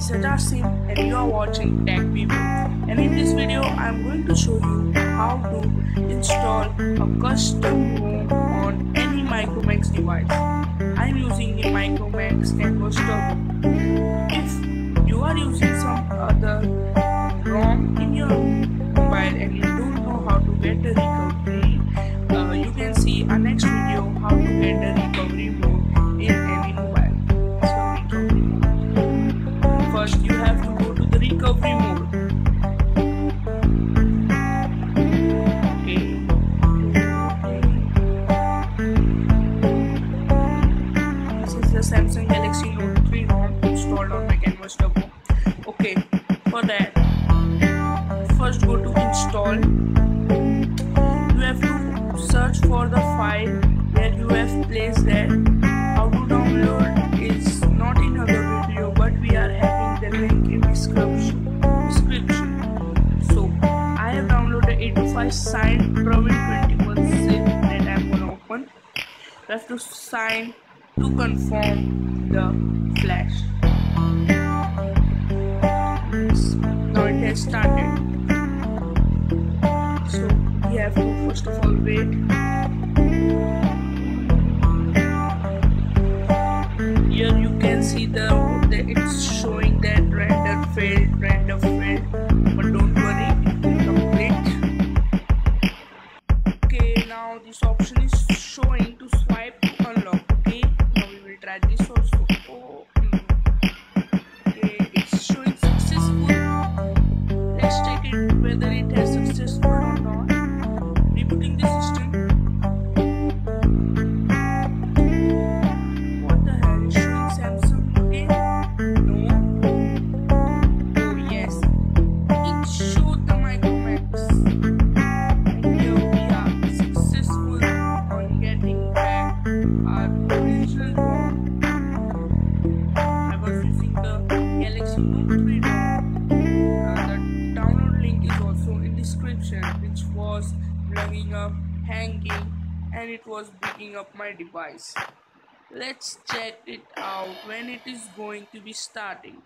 Sim and you are watching Tech People. And in this video, I am going to show you how to install a custom ROM on any Micromax device. I am using the Micromax Canvas Turbo. If you are using some other ROM for that, first go to install. You have to search for the file where you have placed that. How to download is not in our video, but we are having the link in description. description. So I have downloaded 85 signed Pravin 21 zip that I'm gonna open. You have to sign to confirm the flash. Has started. So we have to first of all wait. Here you can see the, the it's showing that render failed, render failed, but don't worry, it will complete. Okay, now this option is showing to swipe to unlock. Okay, now we will try this also. Oh, I was using the Galaxy Note 3 Uh, the download link is also in description which was blowing up, hanging and it was beating up my device. Let's check it out when it is going to be starting.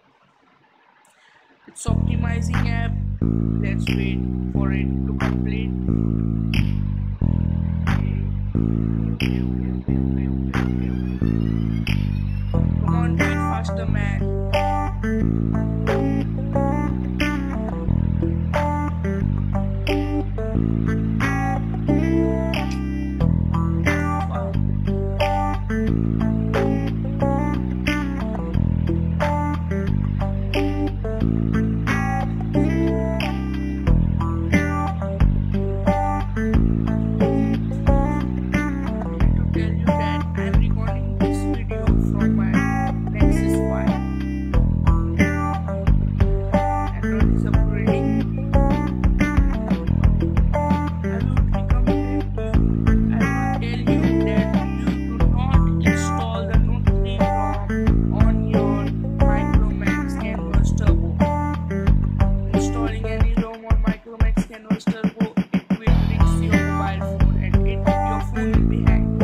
It's optimizing app. Let's wait for it to complete. turbo equivalent your mobile phone and it your phone will be hacked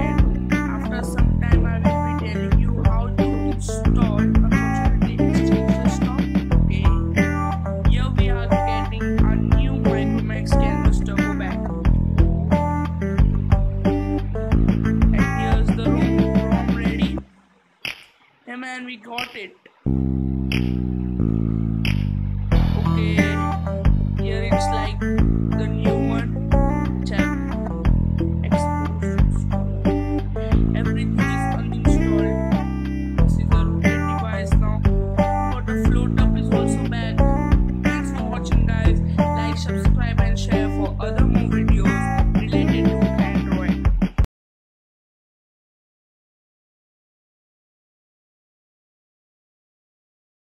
and after some time I will be telling you how to install unfortunately it's just not okay? Here we are getting a new Micromax canvas turbo back. And here's the ROM ready. And man we got it. the movie.